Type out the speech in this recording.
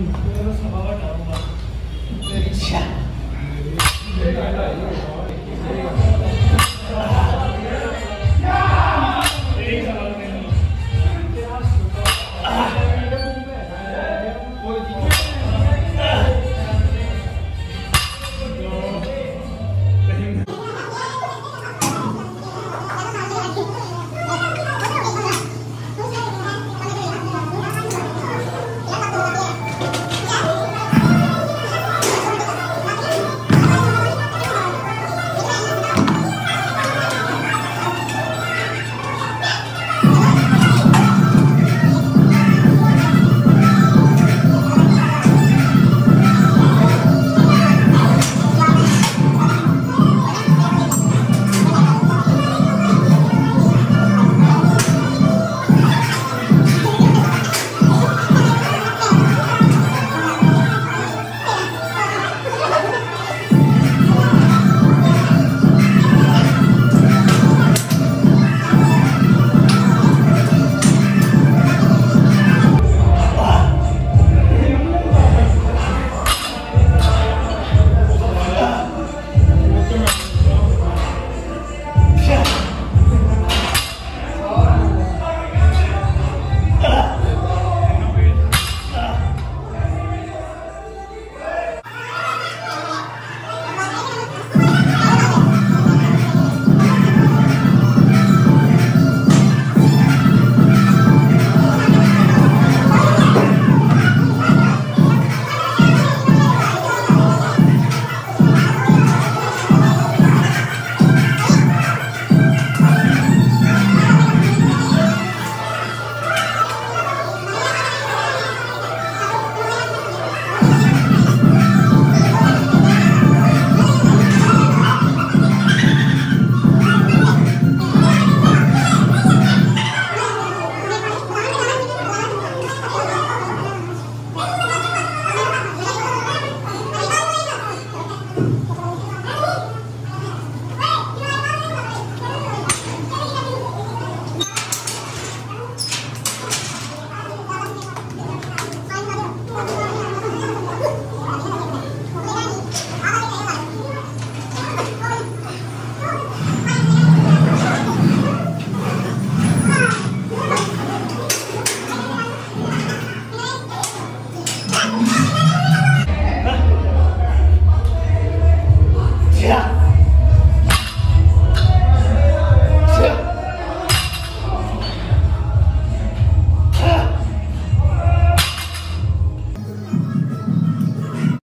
嗯，这个是好好讲嘛，这钱。